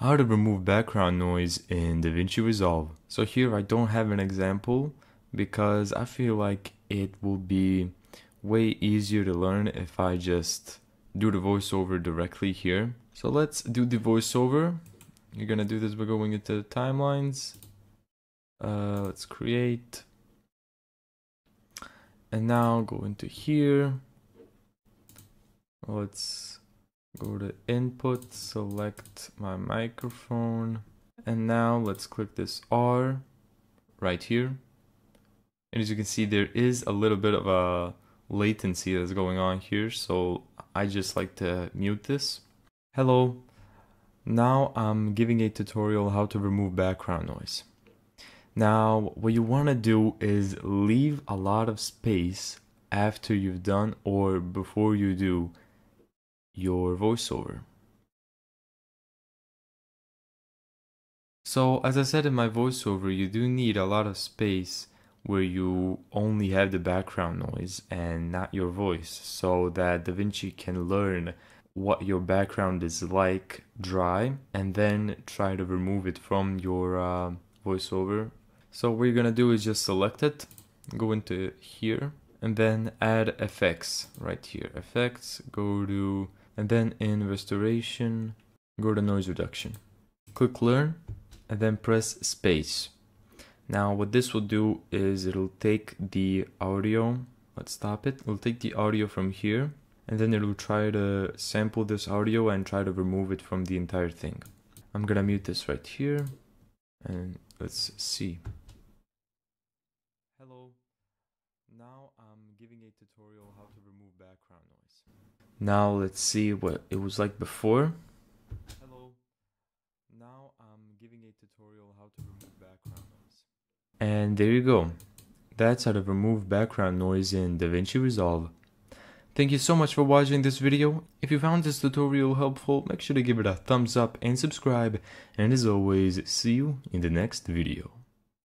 How to remove background noise in DaVinci Resolve. So here I don't have an example because I feel like it will be way easier to learn if I just do the voiceover directly here. So let's do the voiceover. You're gonna do this by going into the timelines. Uh, let's create. And now go into here. Let's go to input, select my microphone, and now let's click this R right here. And as you can see, there is a little bit of a latency that's going on here, so I just like to mute this. Hello, now I'm giving a tutorial how to remove background noise. Now, what you want to do is leave a lot of space after you've done or before you do your voiceover. So, as I said in my voiceover, you do need a lot of space where you only have the background noise and not your voice, so that DaVinci can learn what your background is like dry and then try to remove it from your uh, voiceover. So, what you're gonna do is just select it, go into here, and then add effects right here. Effects, go to and then in restoration go to noise reduction. Click learn and then press space. Now what this will do is it'll take the audio let's stop it it'll take the audio from here and then it'll try to sample this audio and try to remove it from the entire thing. I'm gonna mute this right here and let's see hello now I'm giving a tutorial how to remove background noise now let's see what it was like before. Hello. Now I'm giving a tutorial how to remove background noise. And there you go. That's how to remove background noise in DaVinci Resolve. Thank you so much for watching this video. If you found this tutorial helpful, make sure to give it a thumbs up and subscribe. And as always, see you in the next video.